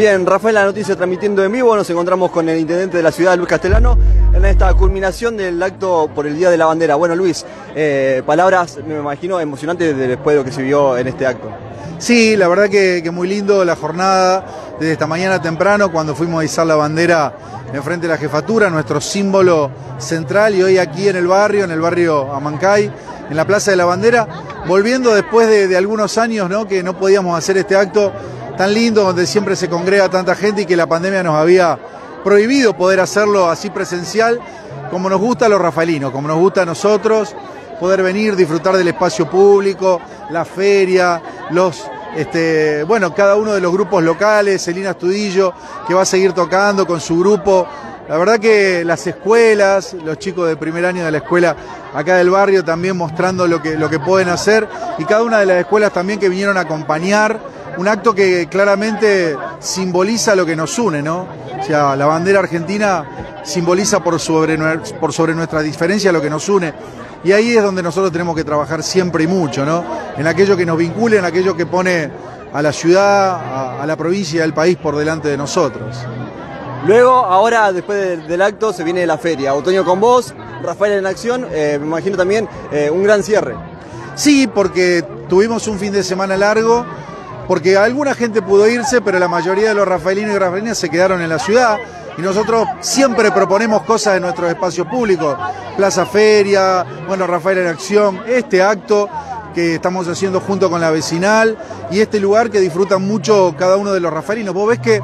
Bien, Rafael, la noticia transmitiendo en vivo. Nos encontramos con el intendente de la ciudad, Luis Castellano, en esta culminación del acto por el Día de la Bandera. Bueno, Luis, eh, palabras, me imagino, emocionantes después de lo que se vio en este acto. Sí, la verdad que, muy lindo la jornada desde esta mañana temprano cuando fuimos a izar la bandera enfrente de la jefatura, nuestro símbolo central y hoy aquí en el barrio, en el barrio Amancay, en la Plaza de la Bandera, volviendo después de, de algunos años ¿no? que no podíamos hacer este acto tan lindo donde siempre se congrega tanta gente y que la pandemia nos había prohibido poder hacerlo así presencial como nos gusta a los rafaelinos, como nos gusta a nosotros, poder venir, disfrutar del espacio público, la feria, los este, bueno, cada uno de los grupos locales, Celina Estudillo, que va a seguir tocando con su grupo. La verdad que las escuelas, los chicos de primer año de la escuela acá del barrio también mostrando lo que, lo que pueden hacer y cada una de las escuelas también que vinieron a acompañar un acto que claramente simboliza lo que nos une, ¿no? O sea, la bandera argentina simboliza por sobre, por sobre nuestra diferencia lo que nos une. Y ahí es donde nosotros tenemos que trabajar siempre y mucho, ¿no? En aquello que nos vincule, en aquello que pone a la ciudad, a, a la provincia al país por delante de nosotros. Luego, ahora, después de, del acto, se viene la feria. Otoño con vos, Rafael en acción, eh, me imagino también eh, un gran cierre. Sí, porque tuvimos un fin de semana largo, porque alguna gente pudo irse, pero la mayoría de los rafaelinos y rafaelinas se quedaron en la ciudad. Y nosotros siempre proponemos cosas en nuestros espacios públicos, Plaza Feria, bueno, Rafael en Acción, este acto que estamos haciendo junto con la vecinal y este lugar que disfrutan mucho cada uno de los rafaelinos. Vos ves que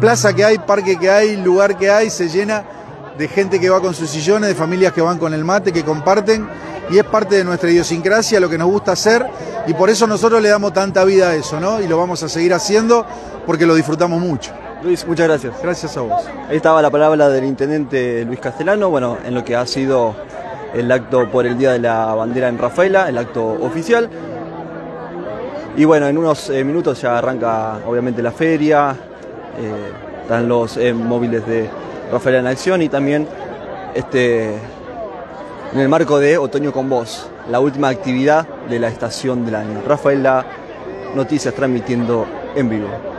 plaza que hay, parque que hay, lugar que hay, se llena de gente que va con sus sillones, de familias que van con el mate, que comparten, y es parte de nuestra idiosincrasia, lo que nos gusta hacer, y por eso nosotros le damos tanta vida a eso, ¿no? Y lo vamos a seguir haciendo porque lo disfrutamos mucho. Luis, muchas gracias. Gracias a vos. Ahí estaba la palabra del intendente Luis Castellano, bueno, en lo que ha sido el acto por el Día de la Bandera en Rafaela, el acto oficial. Y bueno, en unos eh, minutos ya arranca obviamente la feria, eh, están los eh, móviles de Rafaela en acción y también este, en el marco de Otoño con Vos, la última actividad de la estación del año. Rafaela, noticias transmitiendo en vivo.